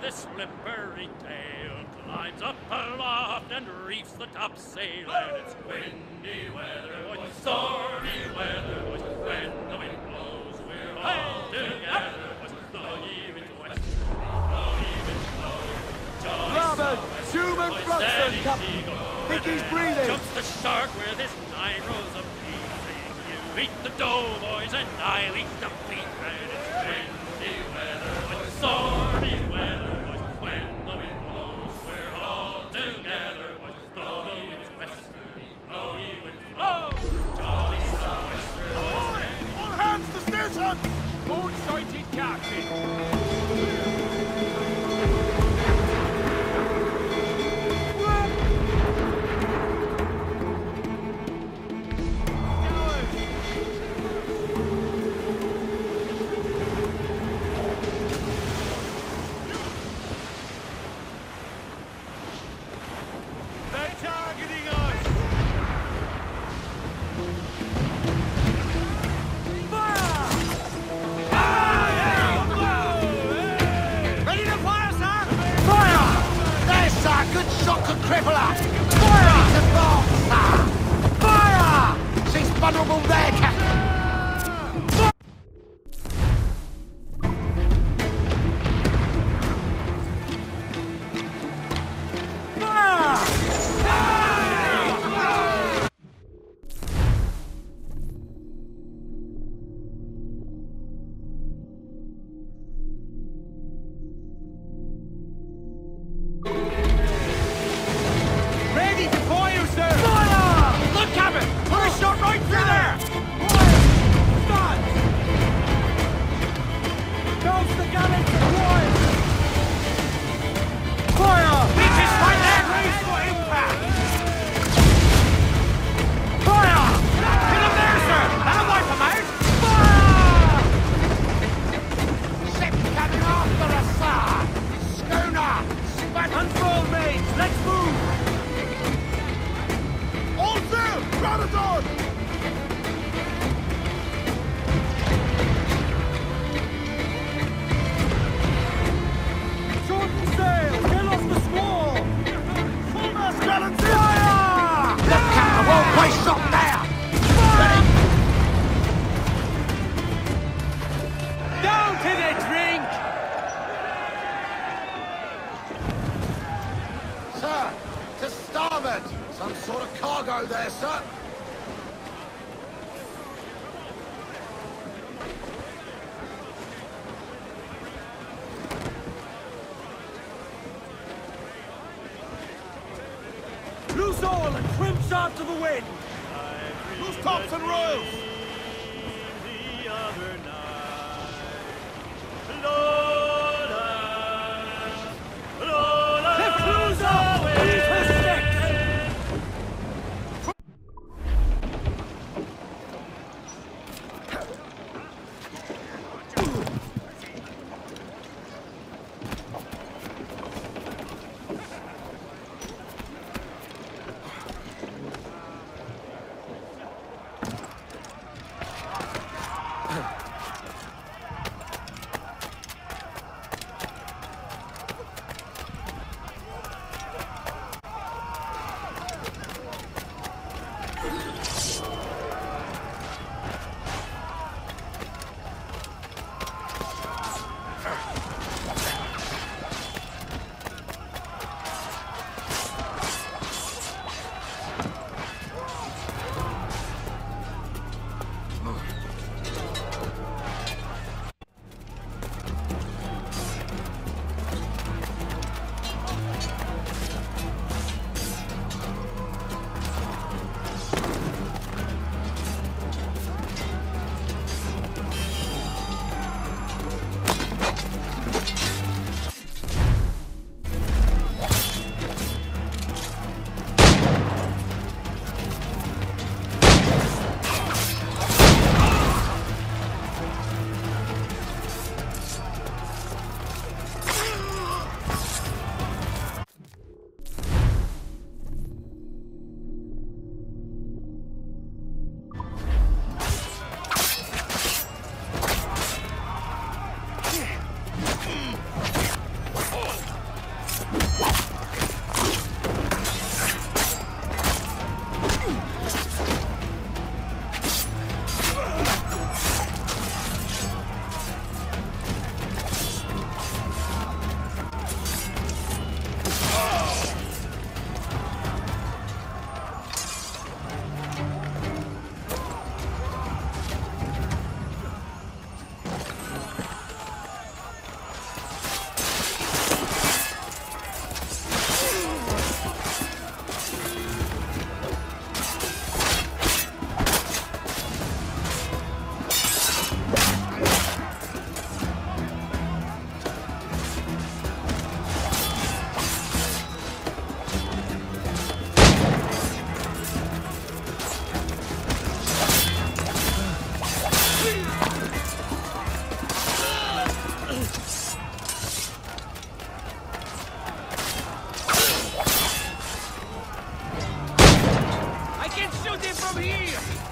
with slippery tail, climbs up aloft and reefs the topsail. And it's windy weather, boys, stormy weather, boys. When the wind blows, we're all together, boys. Ye wind west, wind blow. Jolly Robert, Schumann Brunson, Captain. Think he's breathing. Jumps the shark with his nine rows of teeth. You eat the dough, boys, and I'll eat the beef. And it's windy weather, boys, stormy starboard! Some sort of cargo there, sir! Loose all and trim sharp to the wind! Loose tops and royals! The other night, Lola, Shoot it from here!